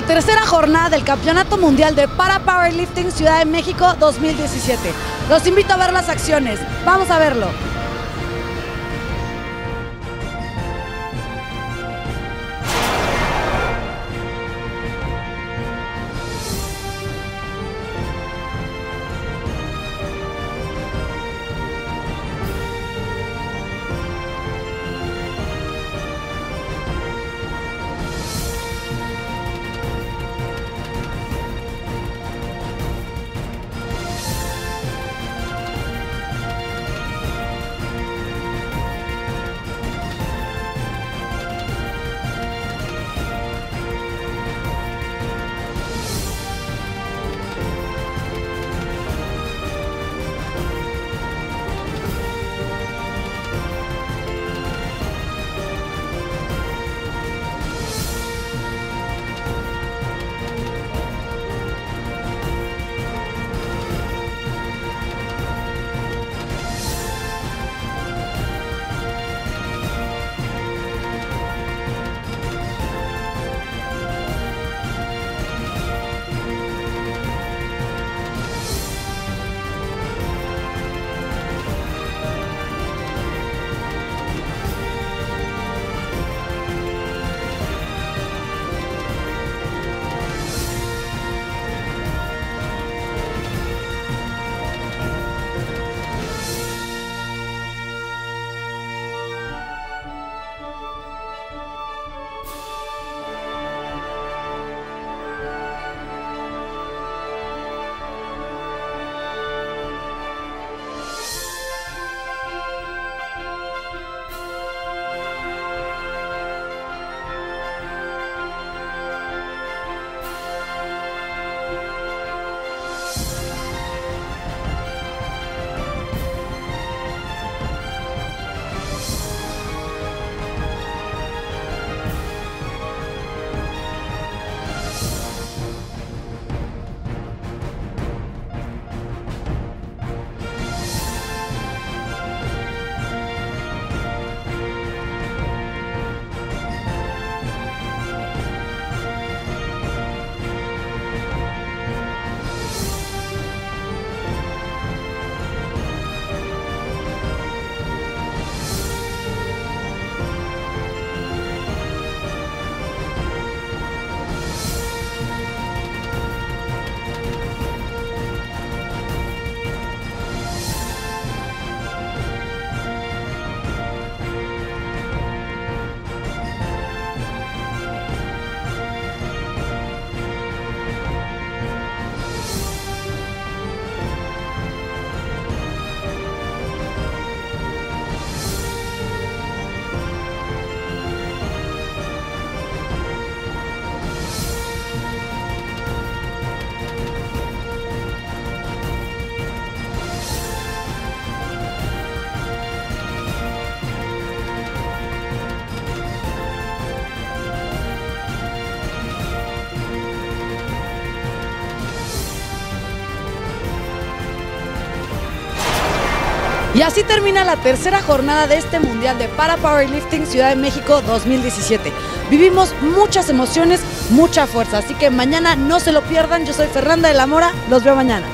la tercera jornada del Campeonato Mundial de Para Powerlifting Ciudad de México 2017. Los invito a ver las acciones. Vamos a verlo. Y así termina la tercera jornada de este Mundial de Para Powerlifting Ciudad de México 2017. Vivimos muchas emociones, mucha fuerza, así que mañana no se lo pierdan. Yo soy Fernanda de la Mora, los veo mañana.